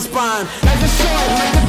spine. Like a sword, like a